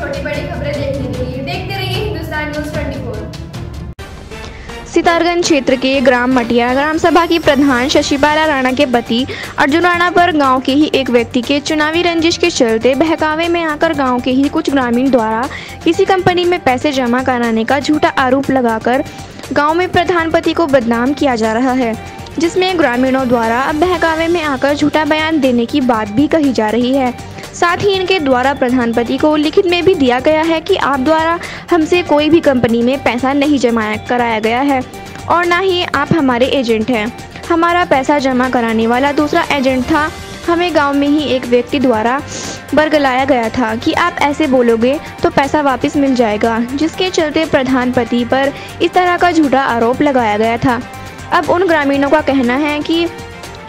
छोटी बड़ी खबरें देखने के लिए देखते रहिए हिंदुस्तान न्यूज़ ट्वेंटी सितारगंज क्षेत्र के ग्राम मटिया ग्राम सभा की प्रधान शशिपाला राणा के पति अर्जुन राणा पर गाँव के ही एक व्यक्ति के चुनावी रंजिश के चलते बहकावे में आकर गाँव के ही कुछ ग्रामीण द्वारा किसी कंपनी में पैसे जमा कराने का झूठा आरोप लगाकर गाँव में प्रधान पति को बदनाम किया जा रहा है, जिसमें ग्रामीणों द्वारा अब बहकावे में आकर झूठा बयान देने की बात भी कही जा रही है। साथ ही इनके द्वारा प्रधानपति को लिखित में भी दिया गया है कि आप द्वारा हमसे कोई भी कंपनी में पैसा नहीं जमा कराया गया है और ना ही आप हमारे एजेंट हैं। हमारा पैसा जमा कराने वाला दूसरा एजेंट था। हमें गाँव में ही एक व्यक्ति द्वारा बरगलाया गया था कि आप ऐसे बोलोगे तो पैसा वापस मिल जाएगा, जिसके चलते प्रधानपति पर इस तरह का झूठा आरोप लगाया गया था। अब उन ग्रामीणों का कहना है कि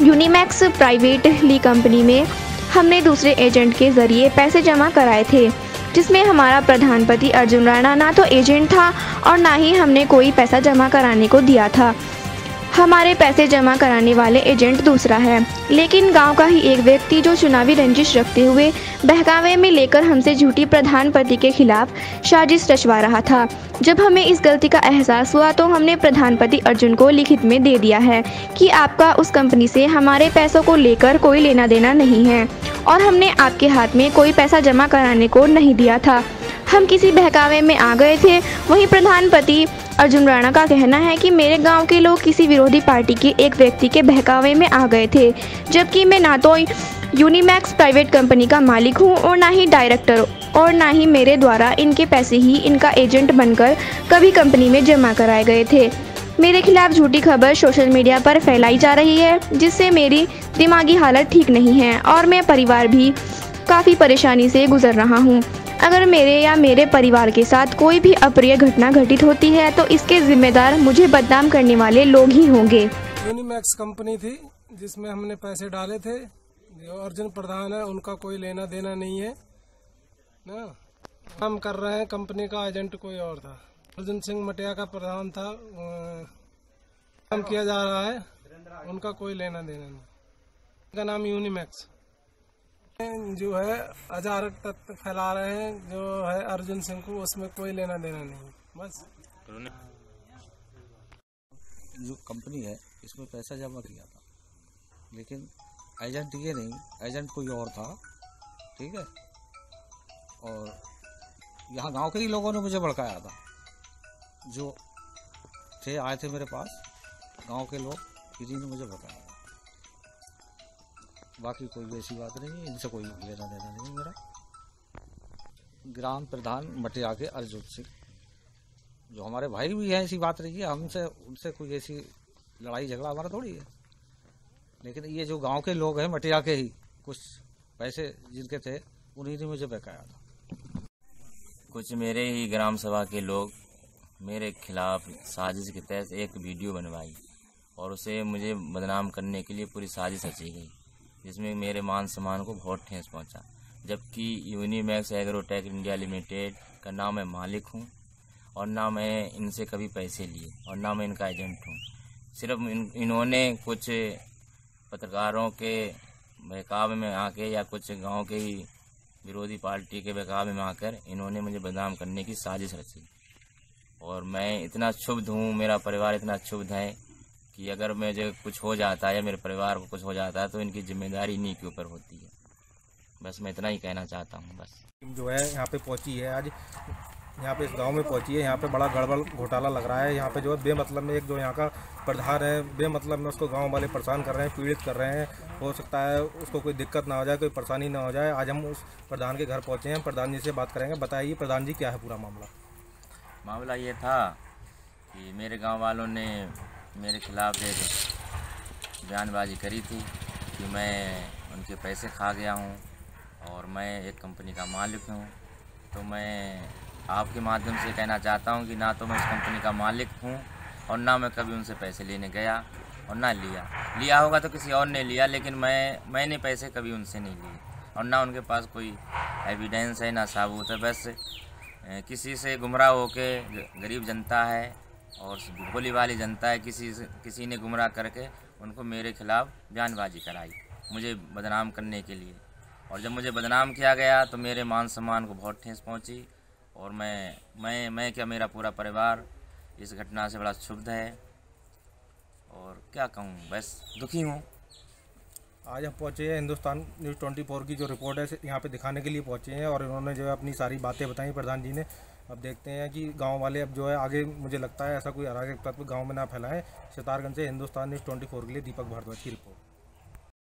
यूनिमैक्स प्राइवेट ली कंपनी में हमने दूसरे एजेंट के ज़रिए पैसे जमा कराए थे, जिसमें हमारा प्रधानपति अर्जुन राणा ना तो एजेंट था और ना ही हमने कोई पैसा जमा कराने को दिया था। हमारे पैसे जमा कराने वाले एजेंट दूसरा है। लेकिन गाँव का ही एक व्यक्ति जो चुनावी रंजिश रखते हुए बहकावे में लेकर हमसे झूठी प्रधानपति के खिलाफ साजिश रचवा रहा था। जब हमें इस गलती का एहसास हुआ तो हमने प्रधानपति अर्जुन को लिखित में दे दिया है कि आपका उस कंपनी से हमारे पैसों को लेकर कोई लेना देना नहीं है और हमने आपके हाथ में कोई पैसा जमा कराने को नहीं दिया था। हम किसी बहकावे में आ गए थे। वहीं प्रधानपति अर्जुन राणा का कहना है कि मेरे गाँव के लोग किसी विरोधी पार्टी के एक व्यक्ति के बहकावे में आ गए थे, जबकि मैं ना तो यूनिमैक्स प्राइवेट कंपनी का मालिक हूँ और ना ही डायरेक्टर और ना ही मेरे द्वारा इनके पैसे ही इनका एजेंट बनकर कभी कंपनी में जमा कराए गए थे। मेरे खिलाफ झूठी खबर सोशल मीडिया पर फैलाई जा रही है, जिससे मेरी दिमागी हालत ठीक नहीं है और मैं परिवार भी काफ़ी परेशानी से गुजर रहा हूँ। अगर मेरे या मेरे परिवार के साथ कोई भी अप्रिय घटना घटित होती है तो इसके जिम्मेदार मुझे बदनाम करने वाले लोग ही होंगे। यूनिमैक्स कंपनी थी, जिसमें हमने पैसे डाले थे। जो अर्जुन प्रधान है, उनका कोई लेना देना नहीं है, ना? काम कर रहे हैं कंपनी का एजेंट कोई और था। अर्जुन सिंह मटिया का प्रधान था काम किया जा रहा है, उनका कोई लेना देना नहीं। उनका नाम यूनिमैक्स जो है अजारक तत्व फैला रहे हैं जो है अर्जुन सिंह को उसमें कोई लेना देना नहीं बस। जो कंपनी है इसमें पैसा जमा किया था। लेकिन एजेंट ये नहीं एजेंट कोई और था ठीक है? और यहाँ गाँव के ही लोगों ने मुझे भड़काया था। जो थे आए थे मेरे पास गाँव के लोग इन्हीं ने मुझे भड़काया था। बाकी कोई ऐसी बात नहीं है, इनसे कोई लेना देना नहीं मेरा। ग्राम प्रधान मटिया के अर्जुन सिंह, जो हमारे भाई भी हैं, ऐसी बात नहीं है, हमसे, उनसे कोई ऐसी लड़ाई झगड़ा हमारा थोड़ी है। लेकिन ये जो गाँव के लोग हैं, मटिया के ही, कुछ पैसे जिनके थे, उन्हीं ने मुझे बहकाया था। कुछ मेरे ही ग्राम सभा के लोग मेरे खिलाफ साजिश के तहत एक वीडियो बनवाई और उसे मुझे बदनाम करने के लिए पूरी साजिश रची गई। जिसमें मेरे मान सम्मान को बहुत ठेस पहुँचा। जबकि यूनिमैक्स एग्रोटेक इंडिया लिमिटेड का नाम मैं मालिक हूँ और ना मैं इनसे कभी पैसे लिए और ना मैं इनका एजेंट हूँ। सिर्फ़ इन, इन्होंने कुछ पत्रकारों के बहकावे में आके या कुछ गाँव के ही विरोधी पार्टी के बहकावे में आकर इन्होंने मुझे बदनाम करने की साजिश रची। और मैं इतना क्षुब्ध हूँ मेरा परिवार इतना क्षुब्ध है कि अगर मुझे कुछ हो जाता है या मेरे परिवार को कुछ हो जाता है तो इनकी ज़िम्मेदारी इन्हीं के ऊपर होती है। बस मैं इतना ही कहना चाहता हूँ बस। जो है यहाँ पे पहुँची है आज। यहाँ पे इस गाँव में पहुँची है। यहाँ पे बड़ा गड़बड़ घोटाला लग रहा है। यहाँ पे जो है बेमतलब में एक जो यहाँ का प्रधान है बेमतलब में उसको गाँव वाले परेशान कर रहे हैं पीड़ित कर रहे हैं। हो सकता है उसको कोई दिक्कत ना हो जाए कोई परेशानी ना हो जाए। आज हम उस प्रधान के घर पहुँचे हैं। प्रधान जी से बात करेंगे। बताइए प्रधान जी क्या है पूरा मामला? मामला ये था कि मेरे गाँव वालों ने मेरे खिलाफ एक बयानबाजी करी थी कि मैं उनके पैसे खा गया हूँ और मैं एक कंपनी का मालिक हूँ। तो मैं आपके माध्यम से कहना चाहता हूँ कि ना तो मैं उस कंपनी का मालिक हूँ और ना मैं कभी उनसे पैसे लेने गया और ना लिया। लिया होगा तो किसी और ने लिया, लेकिन मैं, मैंने पैसे कभी उनसे नहीं लिए और ना उनके पास कोई एविडेंस है, ना साबूत है। बस किसी से गुमराह होके गरीब जनता है और भोली वाली जनता है, किसी किसी ने गुमराह करके उनको मेरे खिलाफ बयानबाजी कराई, मुझे बदनाम करने के लिए। और जब मुझे बदनाम किया गया तो मेरे मान सम्मान को बहुत ठेस पहुँची, और मैं मैं मैं क्या मेरा पूरा परिवार इस घटना से बड़ा क्षुब्ध है? और क्या कहूँ, बस दुखी हूँ। आज हम पहुँचे हैं हिंदुस्तान न्यूज़ ट्वेंटी फोर की जो रिपोर्ट है यहाँ पे दिखाने के लिए पहुँचे हैं, और इन्होंने जो है अपनी सारी बातें बताई प्रधान जी ने। अब देखते हैं कि गाँव वाले अब जो है, आगे मुझे लगता है ऐसा कोई अराजक तत्व गाँव में ना फैलाएँ। सितारगंज से हिंदुस्तान न्यूज़ ट्वेंटी के लिए दीपक भारद्वाज की रिपोर्ट।